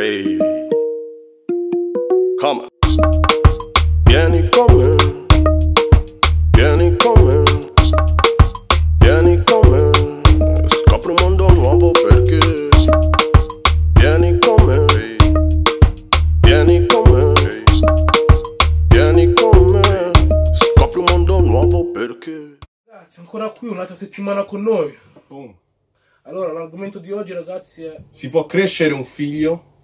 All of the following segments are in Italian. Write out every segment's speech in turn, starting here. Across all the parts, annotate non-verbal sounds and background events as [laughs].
Ehi, come? Vieni con me, vieni con me, vieni con me, scopri un mondo nuovo perché. Vieni con me, vieni con me, vieni con me, scopri un mondo nuovo perché. Ragazzi, ancora qui un'altra settimana con noi. Boom. Allora, l'argomento di oggi, ragazzi, è. Si può crescere un figlio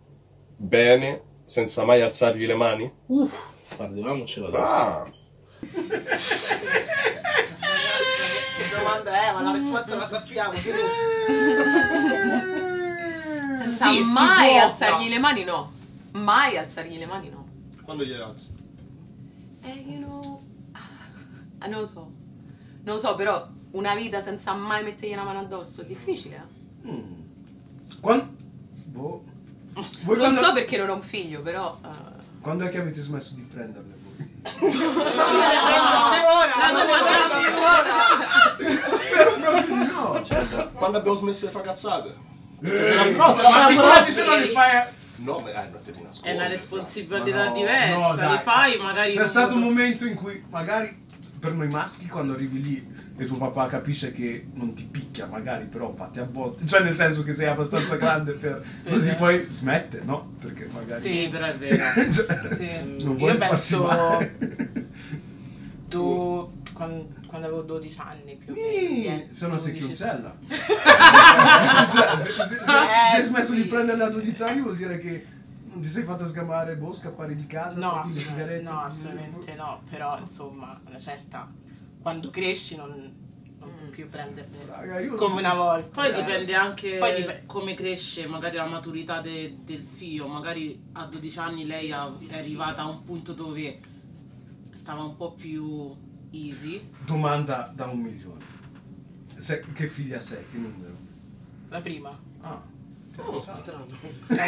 bene senza mai alzargli le mani? Uff, parliamocela. dai. Ah, La domanda è, ma la risposta la sappiamo. Sì. [laughs] Senza Sì, mai può, alzargli no. le mani, no. Mai alzargli le mani, no. quando gliele alzi? Eh, you know... Ah, non lo so. Non lo so, però una vita senza mai mettergli una mano addosso è difficile, eh. Quando... Boh. Voi Non quando... so perché non ho un figlio, però... eh, quando è che avete smesso di prenderle voi? Spero proprio di no. Quando abbiamo smesso di fare cazzate? Eh, No, se non li fai... No, ma eh, non te li nascondi. È una responsabilità no, diversa, no, li fai magari... C'è non- stato un momento in cui magari per noi maschi quando arrivi lì e tuo papà capisce che non ti picchia magari però fatti a botte cioè nel senso che sei abbastanza grande per [laughs] così Esatto. poi smette no perché magari Sì, però è vero. [laughs] Cioè, Sì. non Io vuoi farsi penso- Tu, quando, quando avevo 12 anni più o meno. Sì, eh, se no sei 11. chiuncella [laughs] cioè, se, se- se- se hai smesso di sì. prenderle a 12 anni vuol dire che non ti sei fatto sgamare boh scappare di casa No, assolutamente, sigarette no, assolutamente no, però insomma, una certa... Quando cresci non, non puoi più prenderle Raga, come una volta. Poi eh. dipende anche Poi dip- come cresce, magari la maturità de- del figlio. Magari a 12 anni lei è arrivata a un punto dove stava un po' più easy. domanda da un milione Se- che figlia sei che numero La prima. ah Oh, strano.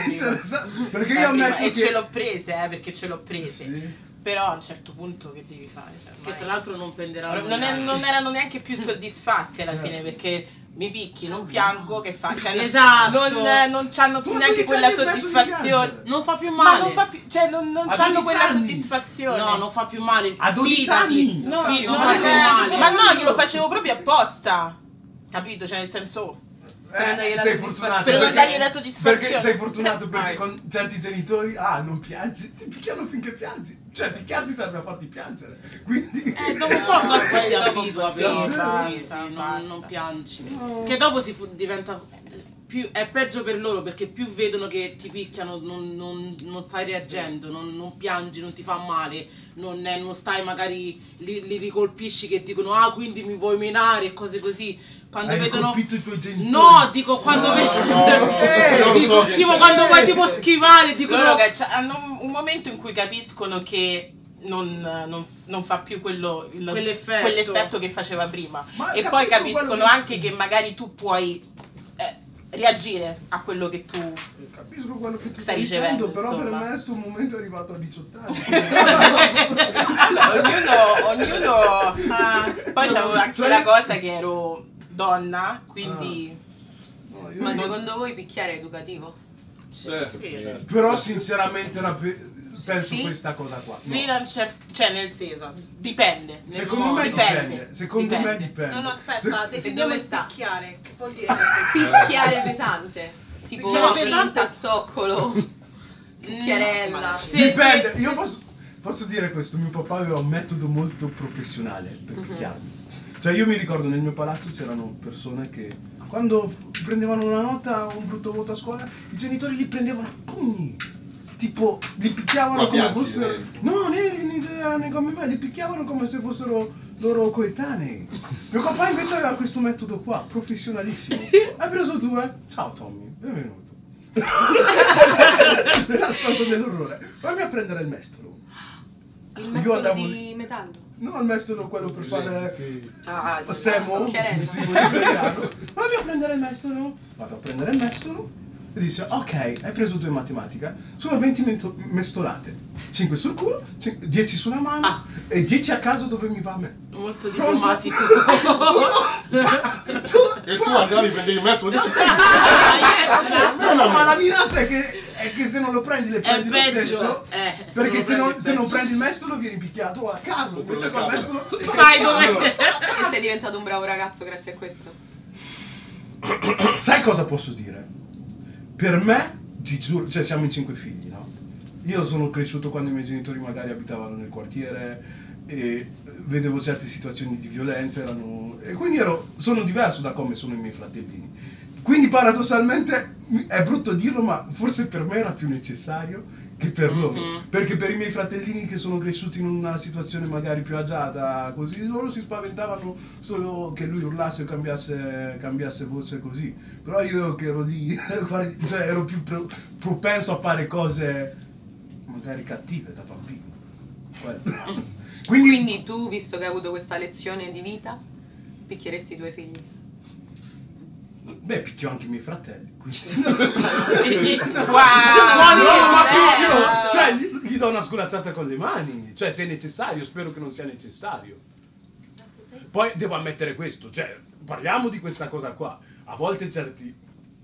Interessante, perché io ammetto E che ce l'ho prese, eh, perché ce l'ho prese. Sì. Però a un certo punto che devi fare? Cioè, Che tra l'altro non prenderà non, è- non erano neanche più soddisfatti alla Certo. fine perché mi picchi, non piango, che fa? Cioè, Esatto. Non, eh, non hanno più neanche 12 quella soddisfazione. Non fa più Ma male. non fa più, cioè non, non hanno 12 quella anni? soddisfazione. No, non fa più male. A 12 Fidati. anni? No, Fi- no, non fa eh, più male. ma no, glielo facevo proprio apposta. Capito? Cioè nel senso Eh, non dargli la sei soddisfazione. fortunato per non dargli la soddisfazione. perché sei fortunato perché con certi genitori ah non piangi ti picchiano finché piangi cioè picchiarti serve a farti piangere quindi Eh, dopo un po' il corpo si Dopo un abitua, po' sì, però basta, sì, sì, non, non piangi. Che dopo si fu- diventa più, è peggio per loro perché più vedono che ti picchiano, non, non- non stai reagendo, non, non piangi, non ti fa male, non, è- non stai magari li, li ricolpisci che dicono ah quindi mi vuoi menare e cose così. Quando hai vedono. i tuoi genitori No, dico quando No, vedono. [laughs] no, no, Eh, Dico- so tipo quando vuoi tipo schivare, dicono. Loro che hanno un- momento in cui capiscono che non, non- non fa più quello, il- Quell'effetto. quell'effetto che faceva prima. Ma e poi capiscono che- anche che magari tu puoi eh, reagire a quello che tu capisco quello che tu Stai stai dicendo ricevendo, però per insomma. me questo momento è arrivato a 18 anni [laughs] ognuno, ognuno Ah, poi c'avevo anche Cioè- la cosa che ero donna quindi No, io Ma non- secondo voi picchiare è educativo? Sì, Sì. certo. però sinceramente la pe- penso Sì? questa cosa qua No. fino a cer- cioè nel senso dipende nel secondo modo- me dipende, secondo me dipende No, no, aspetta, Se- definiamo dove il sta? picchiare. Che vuol dire? [laughs] Picchiare pesante. Tipo Picchiare cinta, pesante? zoccolo, cucchiarella. Sì, Dipende, sì, io sì, posso, posso dire questo, mio papà aveva un metodo molto professionale per Mhm. picchiarmi. Cioè io mi ricordo nel mio palazzo c'erano persone che quando prendevano una nota o un brutto voto a scuola, i genitori li prendevano a pugni. Tipo, li picchiavano Ma come bianchi, fossero... neri? No, neri, nigeriani come me, li picchiavano come se fossero loro coetanei. Mio papà invece aveva questo metodo qua, professionalissimo. [laughs] Hai preso tu, eh? Ciao Tommy, benvenuto. [laughs] Nella stanza dell'orrore. Fammi a prendere il mestolo. Il Io mestolo andavo di metallo. No, il mestolo quello per fare Sì. Ah, Semo, il simbolo nigeriano. Fammi a prendere il mestolo. Vado a prendere il mestolo. E dice, ok, hai preso due in matematica. Sono 20 mento- mestolate. 5 sul culo, 10 sulla mano Ah. e 10 a caso dove mi va a me. molto Pronto? diplomatico. Uno, pa, due, E tu andavi a prendere il mestolo di No, ma la minaccia è che, è che se non lo prendi le È prendi lo peggio. stesso. Eh, Perché se lo non, prendi, se non prendi il mestolo vieni picchiato a caso. Invece col mestolo. sai dove [laughs] sei diventato un bravo ragazzo grazie a questo. Sai cosa posso dire? Per me, ti giuro, cioè siamo in cinque figli, no? Io sono cresciuto quando i miei genitori magari abitavano nel quartiere e vedevo certe situazioni di violenza, erano... e quindi ero, sono diverso da come sono i miei fratellini. Quindi paradossalmente, è brutto dirlo, ma forse per me era più necessario che per loro. Perché per i miei fratellini che sono cresciuti in una situazione magari più agiata, così, loro si spaventavano solo che lui urlasse o cambiasse, cambiasse voce così. Però io che ero lì, [laughs] cioè ero più pro- propenso a fare cose magari cattive da bambino. Quello. Quindi, Quindi tu, visto che hai avuto questa lezione di vita, picchieresti i tuoi figli. Beh, picchio anche i miei fratelli. quindi- [laughs] Wow! No, ma più Eh, io, cioè, gli, gli do una sculacciata con le mani, cioè se è necessario, spero che non sia necessario. Poi devo ammettere questo, cioè, parliamo di questa cosa qua. A volte certi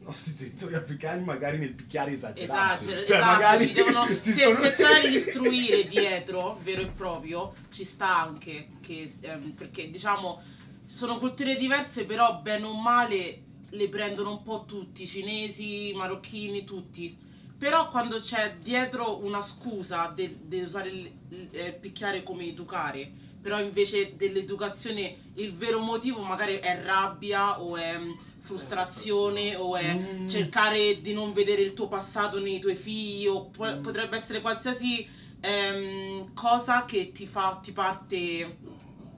nostri genitori africani magari nel picchiare esagerano. Esagero, cioè, esatto, magari ci devono- [laughs] ci se, sono- se c'è l'istruire [laughs] dietro, vero e proprio, ci sta anche, che, ehm, perché diciamo sono culture diverse, però bene o male le prendono un po' tutti, cinesi, marocchini, tutti. Però quando c'è dietro una scusa di usare il, il- eh, picchiare come educare, però invece dell'educazione il vero motivo magari è rabbia o è mm, frustrazione o è Mm. cercare di non vedere il tuo passato nei tuoi figli o po- potrebbe essere qualsiasi ehm, cosa che ti fa, ti parte,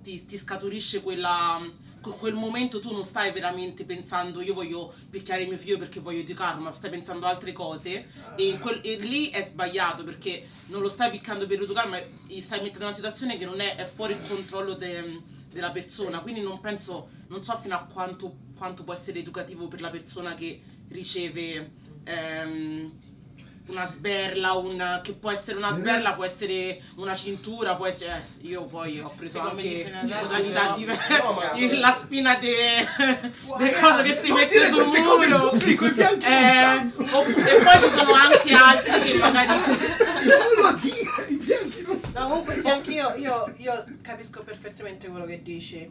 ti, ti scaturisce quella, que- quel momento tu non stai veramente pensando io voglio picchiare mio figlio perché voglio educarlo, ma stai pensando altre cose e, quel- e lì è sbagliato perché non lo stai piccando per educarlo, ma gli stai mettendo in una situazione che non è, è fuori il controllo de- della persona, quindi non penso, non so fino a quanto, quanto può essere educativo per la persona che riceve ehm, una sberla, una, che può essere una sberla, può essere una cintura, può essere... eh, io poi ho preso come anche modalità no. diverse, No, ma- [laughs] la spina de, Guarda, del coso che si mette sul cose muro. pubblico, Eh, sanno. opp- e poi ci sono anche altri che magari... Non lo dire, i bianchi non No, comunque sì, anch'io io, io capisco perfettamente quello che dici.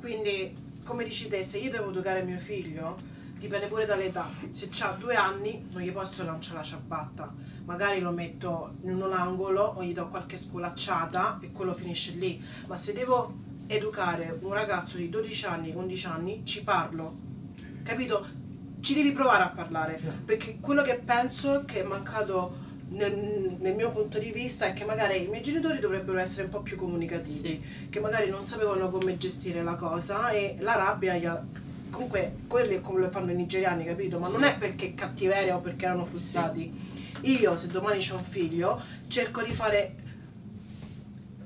Quindi, come dici te, se io devo educare mio figlio, dipende pure dall'età. Se ha due anni non gli posso lanciare la ciabatta. Magari lo metto in un angolo o gli do qualche sculacciata e quello finisce lì. Ma se devo educare un ragazzo di 12 anni, 11 anni, ci parlo. Capito? Ci devi provare a parlare. Perché quello che penso che è mancato nel, nel mio punto di vista è che magari i miei genitori dovrebbero essere un po' più comunicativi, che magari non sapevano come gestire la cosa e la rabbia gli ha- comunque quelli è come lo fanno i nigeriani, capito? Ma non è perché cattiveria o perché erano frustrati. Io se domani c'ho un figlio cerco di fare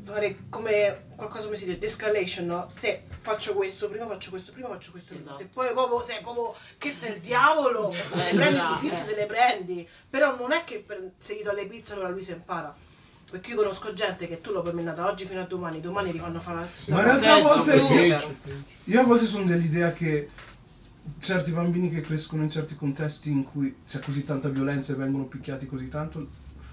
fare come qualcosa come si dice, de-escalation, no? Se faccio questo, prima faccio questo, prima faccio questo, Esatto. se poi proprio sei proprio che sei il diavolo, le [laughs] prendi le pizze, eh. te le prendi. Però non è che per- se gli do le pizze allora lui si impara. Perché io conosco gente che tu menare da oggi fino a domani, domani li fanno fare la stessa Ma in cosa. realtà a volte peggio. io a volte sono dell'idea che certi bambini che crescono in certi contesti in cui c'è così tanta violenza e vengono picchiati così tanto,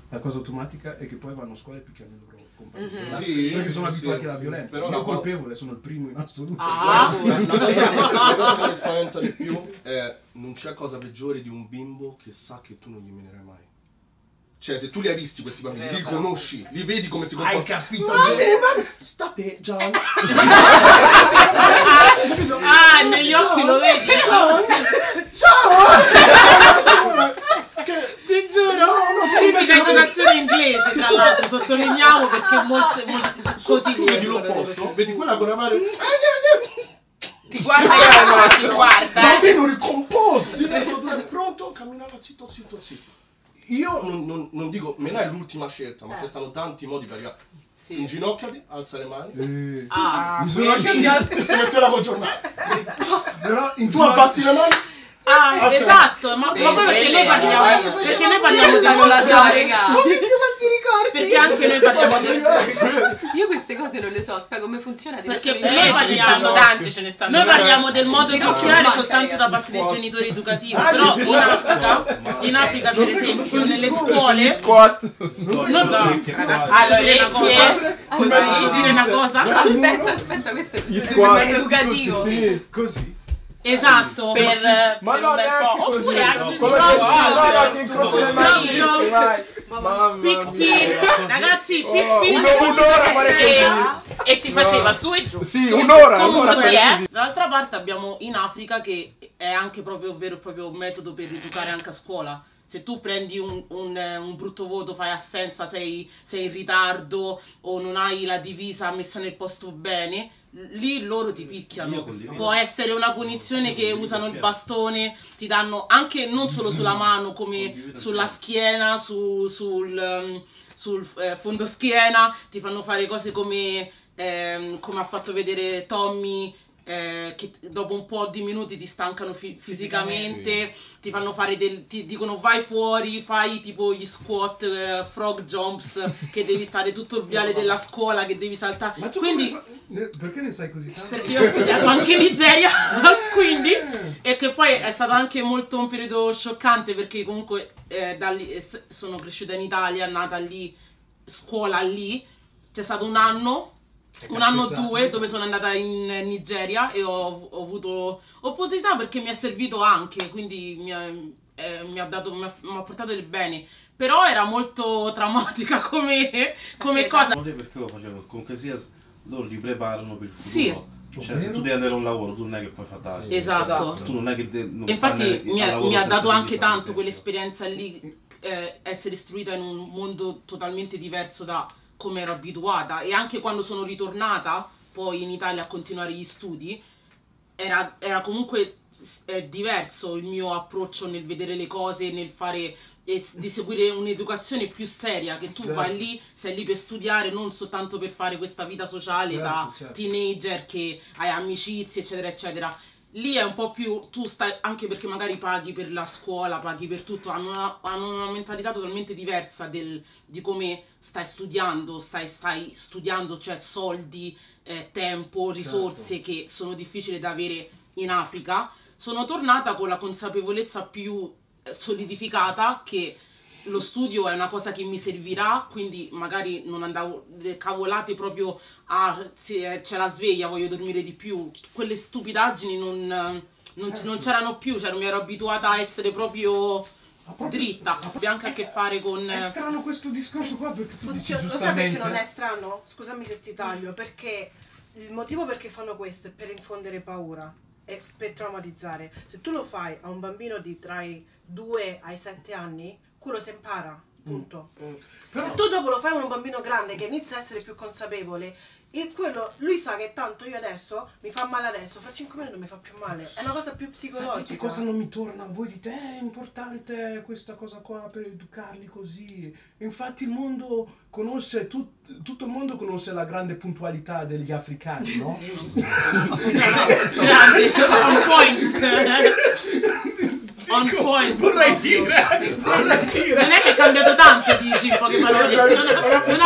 la cosa automatica è che poi vanno a scuola e picchiano i loro compagni. di Mhm. Sì, perché sono sì, abituati sì, alla violenza. Però Io la- colpevole, sono il primo in assoluto. Ah, La, la cosa, la cosa che mi spaventa di più è non c'è cosa peggiore di un bimbo che sa che tu non gli menerai mai. Cioè, se tu li hai visti questi bambini, Vero, li conosci, li vedi come si Hai comportano. capito? Ma bene? ma sta peggiando. Ah, negli occhi lo vedi? Ti giuro, tipica educazione inglese tra l'altro, sottolineiamo perché molte, molte così Tu vedi l'opposto, vedi quella con la mano. Ti guarda e ti guarda. eh. Bambino ricomposto, dove è pronto, camminava zitto, zitto, zitto. Io non, non, non dico, me è l'ultima scelta, ma ci stanno tanti modi per arrivare. Sì. Inginocchiati, alza le mani Eh, Ah, mi sono anche avviato, e si metteva col giornale. però in Tu abbassi le mani, ah, Alza- esatto, ma, Sì, ma poi perché noi parliamo, perché noi parliamo di Siamo la sariga. Ma perché ma ti ricordi? Perché anche noi parliamo del Io queste cose non le so, spiego come funziona. Perché noi parliamo tanti, ce ne stanno Noi parliamo del modo manca, soltanto da parte dei genitori educativi, Ah, però in Africa, in Africa per esempio, nelle scuole squat. Non No, ragazzi? Allora, posso dire una cosa? Aspetta, aspetta, questo è educativo. Sì, così. Esatto. Per, per Ma un non bel neanche po'. così. Oppure anche Quello che no, no, jump. che incrocia le Frog mani. jump. Vai. Mamma Pic mia. pic. Ragazzi, pic Oh, pic. uno- un'ora a fare E, così. e ti faceva su e giù. Sì, un'ora, un'ora Comunque, per eh. Dall'altra parte abbiamo in Africa che è anche proprio un vero e proprio metodo per educare anche a scuola. Se tu prendi un, un, un brutto voto, fai assenza, sei, sei in ritardo o non hai la divisa messa nel posto bene, lì loro ti picchiano. Può essere una punizione che usano il bastone, ti danno anche non solo sulla mano, come sulla schiena, su- sul, um, sul eh, fondo schiena, ti fanno fare cose come, ehm, come ha fatto vedere Tommy. Eh, che dopo un po' di minuti ti stancano fi- fisicamente, ti fanno fare del, ti dicono vai fuori, fai tipo gli squat, eh, frog jumps, [laughs] che devi stare tutto il viale della scuola, che devi saltare. Ma tu Quindi, come fa- ne- perché ne sai così tanto? perché io ho studiato anche in Nigeria, [laughs] quindi, e che poi è stato anche molto un periodo scioccante perché comunque eh, da lì- eh, sono cresciuta in Italia, nata lì, scuola lì, c'è stato un anno, un anno o due dove sono andata in Nigeria e ho, ho avuto opportunità perché mi è servito anche, quindi mi ha, eh, mi ha dato, mi ha, mi ha portato del bene. Però era molto traumatica [laughs] come, come cosa. Secondo te perché lo facevano? Comunque sia, loro li preparano per il futuro. Sì. Cioè, se tu devi andare a un lavoro, tu non è che puoi fare tardi. Esatto. Tu non è che de- non Infatti mi ha, mi ha dato anche tanto quell'esperienza lì, eh, essere istruita in un mondo totalmente diverso da come ero abituata e anche quando sono ritornata poi in Italia a continuare gli studi, era, era comunque diverso il mio approccio nel vedere le cose, nel fare e di seguire un'educazione più seria, che tu Certo. vai lì, sei lì per studiare, non soltanto per fare questa vita sociale Certo, da certo. teenager che hai amicizie, eccetera, eccetera. Lì è un po' più, tu stai, anche perché magari paghi per la scuola, paghi per tutto, hanno una, hanno una mentalità totalmente diversa del- di come stai studiando, stai, stai studiando, cioè soldi, eh, tempo, risorse che sono difficili da avere in Africa. Sono tornata con la consapevolezza più eh, solidificata che lo studio è una cosa che mi servirà, quindi magari non andavo le cavolate proprio a se c'è la sveglia, voglio dormire di più. Quelle stupidaggini non, non- non c'erano più, cioè mi ero abituata a essere proprio dritta. su- Abbiamo anche a che fare con... È strano questo discorso qua perché tu dici lo sai perché giustamente. non è strano? Scusami se ti taglio, perché il motivo perché fanno questo è per infondere paura e per traumatizzare. Se tu lo fai a un bambino di tra i 2 ai 7 anni, quello si impara, punto. Però- Se tu dopo lo fai a un bambino grande che inizia a essere più consapevole, e quello, lui sa che tanto io adesso mi fa male adesso, fra 5 minuti non mi fa più male. È una cosa più Sapete psicologica. cosa non mi torna a voi di te? È importante questa cosa qua per educarli così. Infatti il mondo conosce, tut- tutto il mondo conosce la grande puntualità degli africani, no? Grande, on point. On point. Vorrei dire, vorrei dire. Non è che è cambiato tanto, dici in poche parole. Non ha, non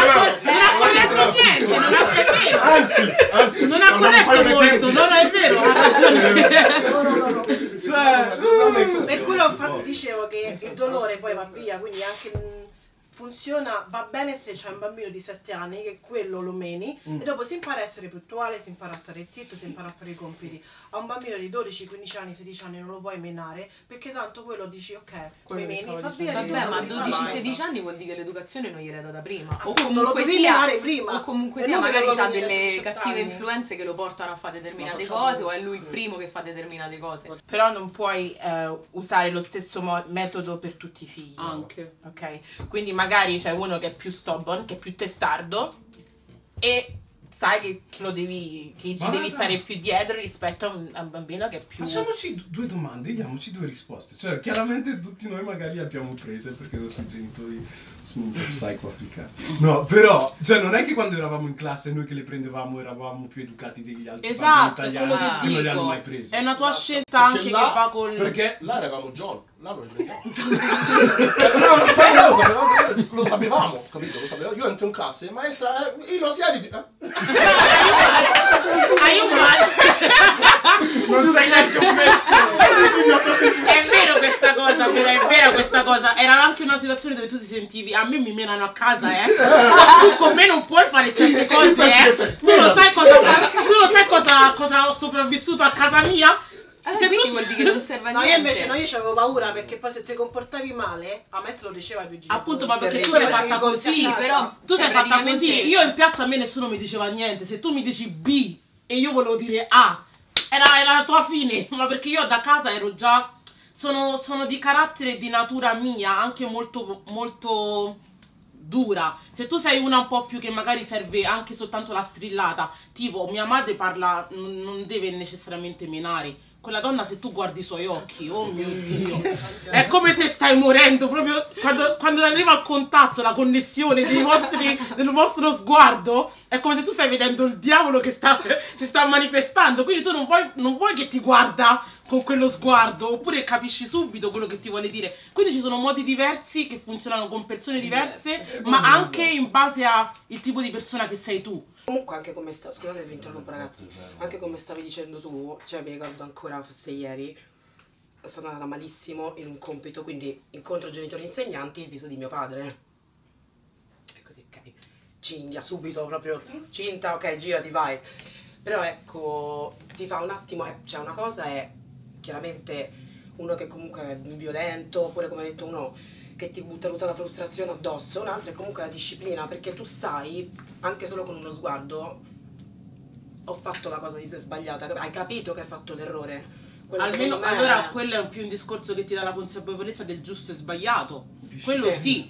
non corretto niente, non ha, vero. Anzi, anzi, Non ha corretto molto, esempi. no, no, è vero, ha ragione. Cioè, Per quello infatti dicevo che il dolore poi va via, quindi anche funziona, va bene se c'è un bambino di 7 anni che quello lo meni e dopo si impara a essere puntuale, si impara a stare zitto, si impara a fare i compiti. A un bambino di 12, 15 anni, 16 anni non lo puoi menare perché tanto quello dici ok, Quello mi meni, va via. Vabbè, ma ritorni, 12-16 anni vuol dire che l'educazione non gliel'hai data prima. O lo comunque devi sia, menare prima. o comunque sia magari lo ha delle cattive 18 anni. influenze che lo portano a fare determinate cose o è lui il primo che fa determinate cose. Però non puoi eh, usare lo stesso metodo per tutti i figli. Anche. Ok? Quindi magari c'è uno che è più stubborn, che è più testardo e sai che lo devi, che ci devi stare più dietro rispetto a un, a un bambino che è più... Facciamoci due domande, diamoci due risposte. Cioè, chiaramente tutti noi magari le abbiamo prese perché i nostri genitori sono un po' psycho africani. No, però, cioè, non è che quando eravamo in classe noi che le prendevamo eravamo più educati degli altri Esatto, bambini quello italiani che non li hanno dico. mai presi. È una tua Esatto. scelta Perché anche là- che va col... Perché Là eravamo John. Là non li prendiamo. no, noi lo, sapevamo, [laughs] lo sapevamo, capito? Lo sapevamo. Io entro in classe, maestra, eh, io lo siedi. Eh? [laughs] Hai un mal. [laughs] Non sei neanche un mestiere. È vero questa cosa, però è vera questa cosa. Era anche una situazione dove tu ti sentivi, a me mi menano a casa, eh. Tu con me non puoi fare certe cose, eh. Tu lo sai cosa, tu lo sai cosa, cosa ho sopravvissuto a casa mia? Eh, Se quindi tu- vuol dire che non serve a No, niente. io invece no, io avevo paura perché poi se ti comportavi male, a me se lo diceva più genitori. Appunto, ma perché tu Poi sei fatta così, però Tu Cioè, sei fatta così. Io in piazza a me nessuno mi diceva niente. Se tu mi dici B e io volevo dire A, era, era la tua fine. [laughs] Ma perché io da casa ero già. Sono, sono di carattere di natura mia, anche molto, molto dura. Se tu sei una un po' più che magari serve anche soltanto la strillata, tipo mia madre parla, non, non deve necessariamente menare. Quella donna, se tu guardi i suoi occhi, oh mio dio, [laughs] è come se stai morendo proprio quando, quando arriva il contatto, la connessione vostri, del vostro sguardo. È come se tu stai vedendo il diavolo che sta, si sta manifestando. Quindi tu non vuoi, non vuoi che ti guarda con quello sguardo, oppure capisci subito quello che ti vuole dire. Quindi ci sono modi diversi che funzionano con persone diverse, ma anche in base al tipo di persona che sei tu. Comunque anche come sta, scusate vi interrompo ragazzi, anche come stavi dicendo tu, cioè mi ricordo ancora fosse ieri, sono andata malissimo in un compito, quindi incontro genitori insegnanti, il viso di mio padre. E così, ok, cinghia, subito proprio, cinta, ok, girati, vai. Però ecco, ti fa un attimo, eh, cioè una cosa è chiaramente uno che comunque è violento, oppure come hai detto uno che ti butta tutta la frustrazione addosso, un'altra è comunque la disciplina, perché tu sai, anche solo con uno sguardo, ho fatto la cosa di sbagliata, hai capito che hai fatto l'errore. Quello Almeno me- allora quello è più un discorso che ti dà la consapevolezza del giusto e sbagliato. Quello sì.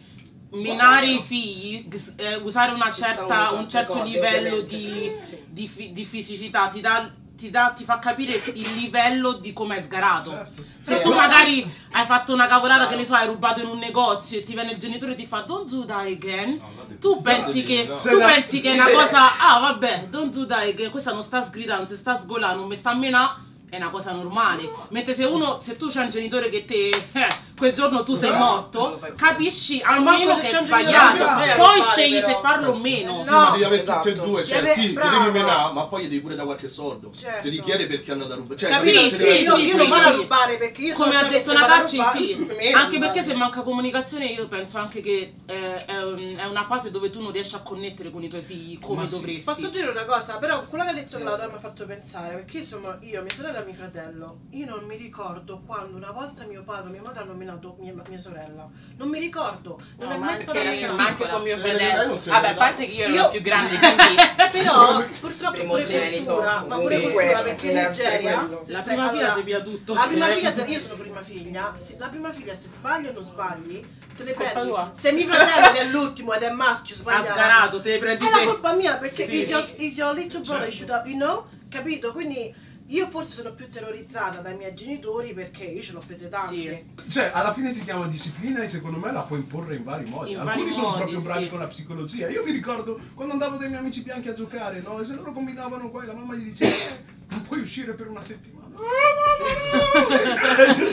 Minare i figli, eh, usare certa- un certo cose, livello di, sì, sì. di di fisicità ti dà, ti dà- ti fa capire il livello di come è sgarato. Certo. Se tu magari hai fatto una cavolata, che ne so, hai rubato in un negozio e ti viene il genitore e ti fa don't do that again. Tu pensi che, no. tu pensi che è una cosa, ah vabbè, don't do that again, questa non sta sgridando, se sta sgolando, non mi sta a menà, è una cosa normale. Mentre se uno, se tu c'hai un genitore che te, eh, quel giorno tu sei morto, capisci almeno se che c'è è sbagliato. Poi scegli se farlo o meno. Sì, ma devi avere esatto. tutte e due, cioè Deve- sì, bravo. ti devi menare, ma poi gli devi pure da qualche soldo. Certo. Te li chiede perché hanno da rubare. Cioè, capito? Sì, sì, io, non vado a rubare perché io Come ha detto Natacci, sì. Anche perché se manca comunicazione, io penso anche che eh, è, un- è una fase dove tu non riesci a connettere con i tuoi figli come dovresti. Posso dire una cosa? Però quello che ha detto Claudia mi ha fatto pensare, perché insomma io, mia sorella mio fratello, io non mi ricordo quando una volta mio padre o mia madre hanno nominato mia, mia sorella. Non mi ricordo, non No, è ma mai stata mia. ma anche con mio fratello. ne Vabbè, a parte che io ero più grande, quindi [laughs] Però purtroppo pure Primogenito, cultura, ma pure cultura perché in Nigeria La prima figlia allora, si via tutto. La prima figlia, se io sono prima figlia, se- la prima figlia se sbagli o non sbagli, te le prendi. Se mio fratello che è l'ultimo ed è maschio Ha sbaglia. sgarato, te le prendi È la colpa mia perché is, your, is your little brother should have, you know? Capito? Quindi io forse sono più terrorizzata dai miei genitori perché io ce l'ho prese tante. Cioè, alla fine si chiama disciplina e secondo me la puoi imporre in vari modi. In Alcuni vari sono modi, proprio bravi sì. con la psicologia. Io mi ricordo quando andavo dai miei amici bianchi a giocare, no? E se loro combinavano qua e la mamma gli diceva "Eh, non puoi uscire per una settimana.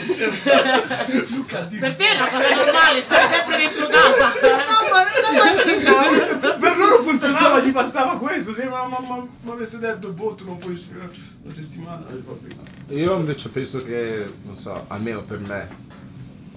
Dicevo, [laughs] Luca, Per te è una cosa normale, stai sempre dentro casa. [laughs] Per loro funzionava, gli bastava questo. Se la mamma mi avesse detto, tu non puoi uscire una settimana. Io invece penso che, non so, almeno per me,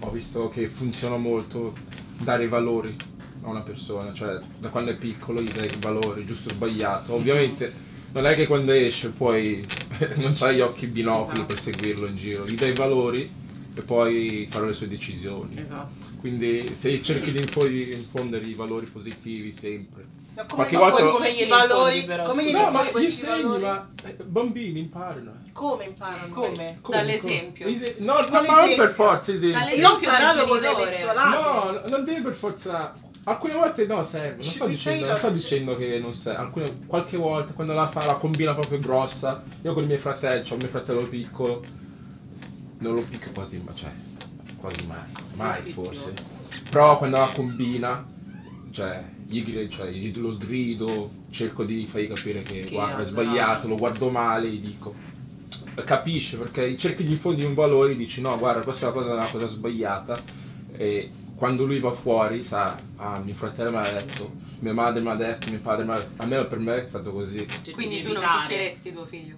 ho visto che funziona molto dare valori a una persona, cioè da quando è piccolo gli dai valori, giusto o sbagliato. Ovviamente non è che quando esce poi [laughs] non c'hai gli occhi binocoli Esatto. per seguirlo in giro, gli dai valori e poi farà le sue decisioni. Esatto. Quindi se cerchi di info- di infondere i valori positivi sempre. Ma come, Qualche ma volta- come glieli valori? però? Come glieli No, ma gli valori? ma eh, bambini imparano. Come imparano? come? Come? Dall'esempio. Come? No, no, ma non per forza, esempio. Dalle- Io ho Esempio del genitore. No, non devi per forza. Alcune volte no, serve. Non sto dicendo, non sto dicendo che non serve. Alcune, qualche volta quando la fa la combina proprio grossa. Io con i miei fratelli, ho un mio fratello piccolo. Non lo picchio quasi mai, cioè, quasi mai. Mai forse. Però quando la combina, cioè, gli, cioè, gli- lo sgrido, cerco di fargli capire che, Che guarda, è sbagliato, lo guardo male, gli dico. capisce perché cerchi di infondere un valore e dici no guarda questa è una cosa, una cosa sbagliata e quando lui va fuori sa ah mio fratello mi ha detto mia madre mi ha detto mio padre mi ha detto a me per me è stato così Quindi tu non picchieresti tuo figlio?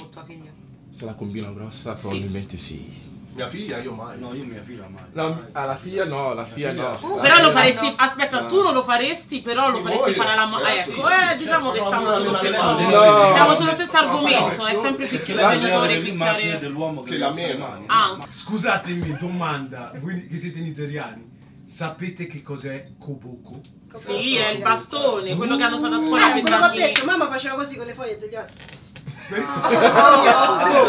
O tua figlia? Se la combina grossa probabilmente sì Mia figlia, io mai. No, io mia figlia mai. no alla figlia no la figlia no La Però lo figlia- faresti, aspetta, No. tu non lo faresti, però lo faresti fare alla mamma. certo. Ecco, eh, diciamo che No, stiamo no, sullo no, stesso no, no. Siamo sullo stesso argomento, è sempre avere l'immagine picchiare. dell'uomo che la mani. Ah, Scusatemi, domanda, voi che siete nigeriani, sapete che cos'è koboko? sì, è il bastone, quello che hanno usato a scuola Eh, per quello che ho bambini. detto, mamma faceva così con le foglie degli occhi. Oh,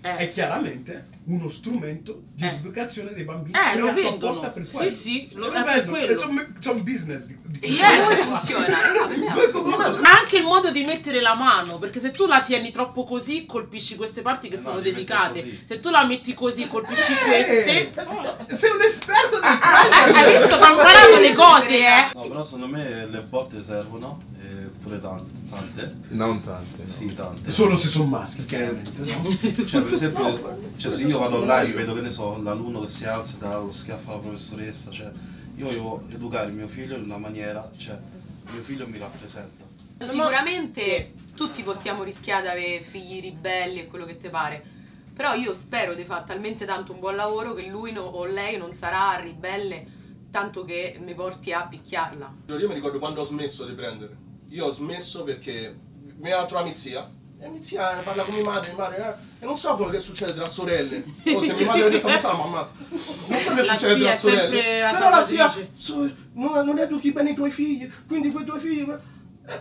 Eh. è chiaramente uno strumento di Eh. educazione dei bambini. Eh, lo vendono. per Sì, quello. sì, lo- Lo vendono. E C'è un, business di, di Yes. funziona. [laughs] Ma anche il modo di mettere la mano, perché se tu la tieni troppo così, colpisci queste parti che Eh no, sono delicate. Se tu la metti così, colpisci queste. Eh, Sei un esperto del Eh, hai visto che ho imparato le cose, eh? No, però secondo me le botte servono, eh, pure tante. tante. non tante no. Sì, tante. Solo se sono maschi, chiaramente. no? Cioè, per esempio, cioè, se io vado online vedo che ne so, l'alunno che si alza e dà lo schiaffo alla professoressa, cioè, io voglio educare mio figlio in una maniera, cioè, mio figlio mi rappresenta. Sicuramente tutti possiamo rischiare di avere figli ribelli e quello che ti pare. Però io spero di fare talmente tanto un buon lavoro che lui no- o lei non sarà ribelle tanto che mi porti a picchiarla. Io mi ricordo quando ho smesso di prendere. Io ho smesso perché mi ha trovato mia zia. E mia zia parla con mia madre, mia madre, eh, e non so quello che succede tra sorelle. O se mia madre sta puntata, mi ammazza. Non so che La succede tra sorelle. la Però la zia so- non, non educhi bene i tuoi figli, quindi quei tuoi figli. eh,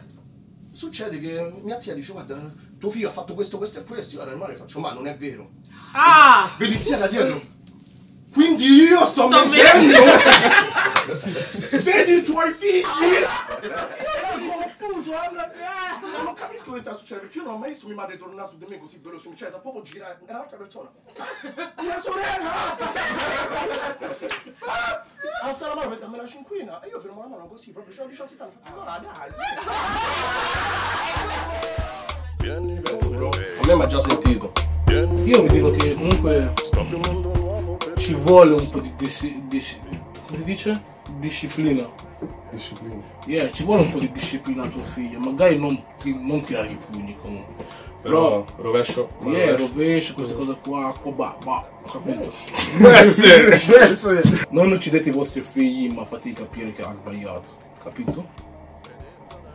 succede che mia zia dice, guarda, tuo figlio ha fatto questo, questo e questo. Io alla mia madre faccio, ma non è vero. Ah! Vedi zia da dietro. Quindi io sto, Sto mettendo. [laughs] Vedi i tuoi figli. Io ero confuso. eh, Non capisco che sta succedendo perché io non ho mai visto mia madre tornare su di me così velocemente. Cioè, sa proprio girare. Era un'altra persona. Mia sorella! Alza la mano per darmi la cinquina e io fermo la mano così, proprio c'ho 17 anni. Faccio, ma dai. A me mi ha già sentito. Io vi dico che comunque ci vuole un po' di dissi- dissi- come si dice? disciplina. Disciplina. Yeah, ci vuole un po' di disciplina a tuo figlio, magari non, ti- non tirare i pugni comunque. Però Però, rovescio. yeah, rovescio. rovescio, queste cose qua, qua, bah, bah, capito? [laughs] Non uccidete i vostri figli, ma fate capire che ha sbagliato, capito?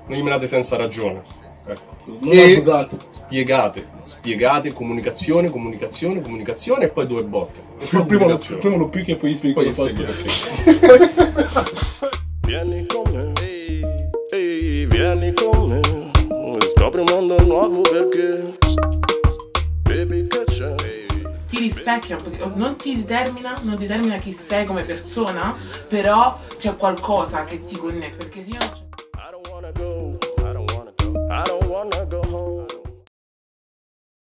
Non gli menate senza ragione. Ecco. Non E- abusate. Spiegate, spiegate, comunicazione, comunicazione, comunicazione e poi due botte. E poi Prima lo, prima lo picchi e poi gli spieghi Poi cosa [laughs] Vieni con me, ehi, vieni con me. Scopri un mondo nuovo perché, baby, che c'è? ti rispecchia, non ti determina, non determina chi sei come persona, però c'è qualcosa che ti connette, perché se io non I don't wanna go